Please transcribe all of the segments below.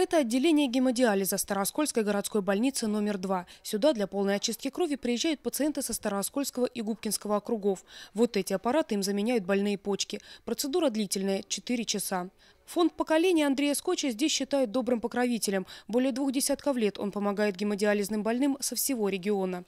Это отделение гемодиализа Старооскольской городской больницы номер 2. Сюда для полной очистки крови приезжают пациенты со Старооскольского и Губкинского округов. Вот эти аппараты им заменяют больные почки. Процедура длительная – 4 часа. Фонд поколения Андрея Скотча здесь считают добрым покровителем. Более двух десятков лет он помогает гемодиализным больным со всего региона.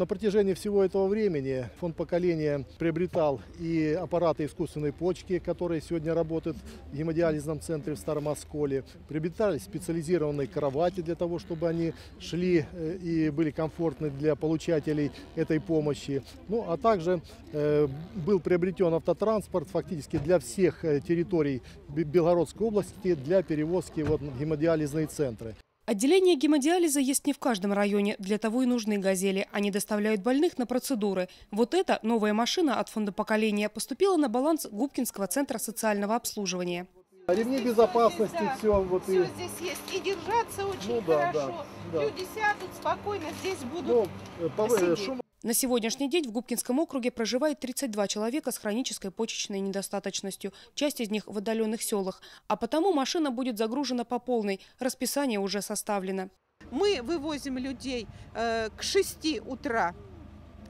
На протяжении всего этого времени фонд поколения приобретал и аппараты искусственной почки, которые сегодня работают в гемодиализном центре в Старом Осколе. Приобретали специализированные кровати для того, чтобы они шли э, и были комфортны для получателей этой помощи. Ну, а также э, был приобретен автотранспорт фактически для всех э, территорий Белгородской области для перевозки вот, в гемодиализные центры. Отделение гемодиализа есть не в каждом районе. Для того и нужны «Газели». Они доставляют больных на процедуры. Вот эта новая машина от фонда поколения поступила на баланс Губкинского центра социального обслуживания. Ремни безопасности, да, все. Вот все и... здесь есть. И держаться очень Ну да, хорошо. да, да. Люди сядут спокойно, здесь будут Ну, э, по- э, сидеть. шум На сегодняшний день в Губкинском округе проживает 32 человека с хронической почечной недостаточностью, часть из них в отдаленных селах. А потому машина будет загружена по полной, расписание уже составлено. Мы вывозим людей э, к 6 утра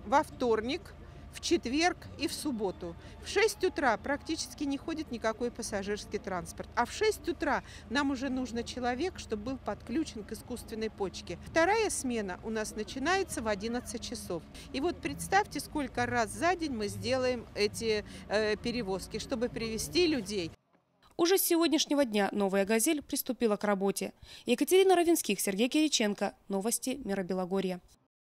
во вторник, в четверг и в субботу. В 6 утра практически не ходит никакой пассажирский транспорт. А в 6 утра нам уже нужно человек, чтобы был подключен к искусственной почке. Вторая смена у нас начинается в 11 часов. И вот представьте, сколько раз за день мы сделаем эти э, перевозки, чтобы привести людей. Уже с сегодняшнего дня «Новая газель» приступила к работе. Екатерина Равинских, Сергей Кириченко. Новости Мира Белогорья.